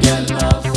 get love.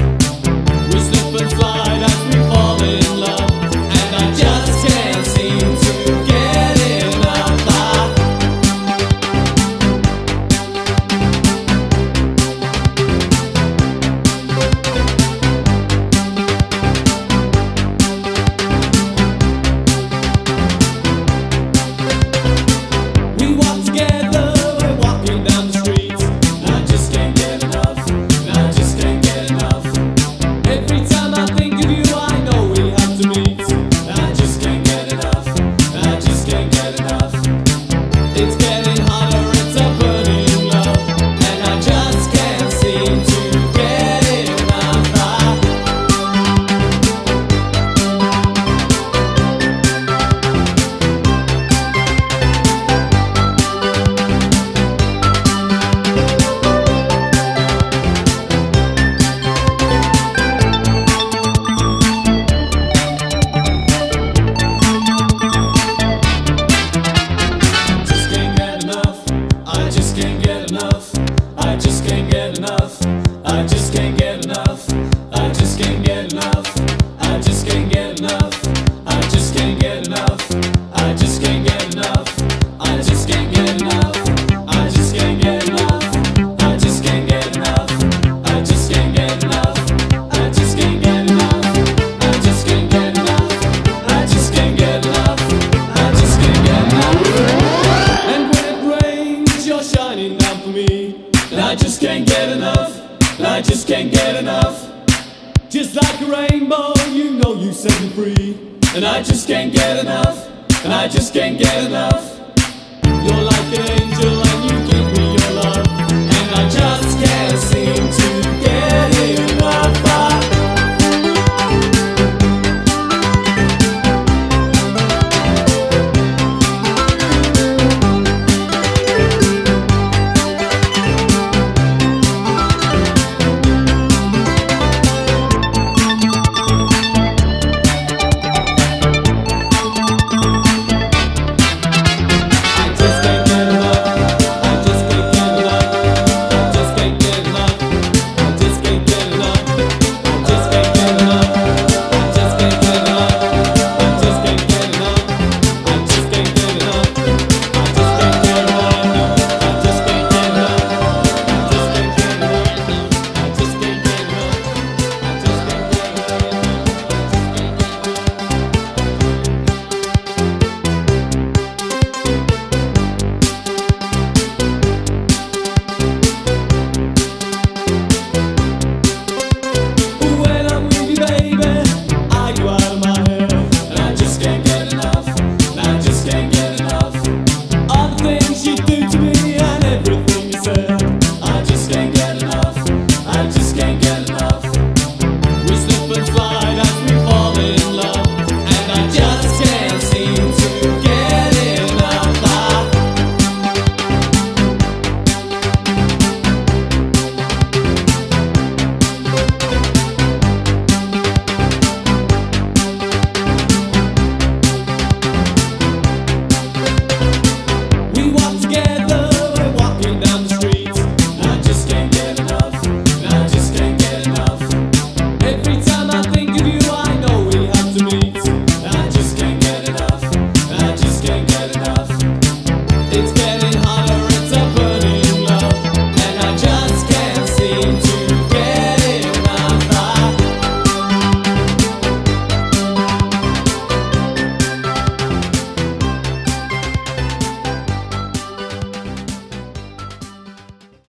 I just can't get enough. I just can't get enough. Just like a rainbow, you know you set me free. And I just can't get enough. And I just can't get enough. You're like an angel.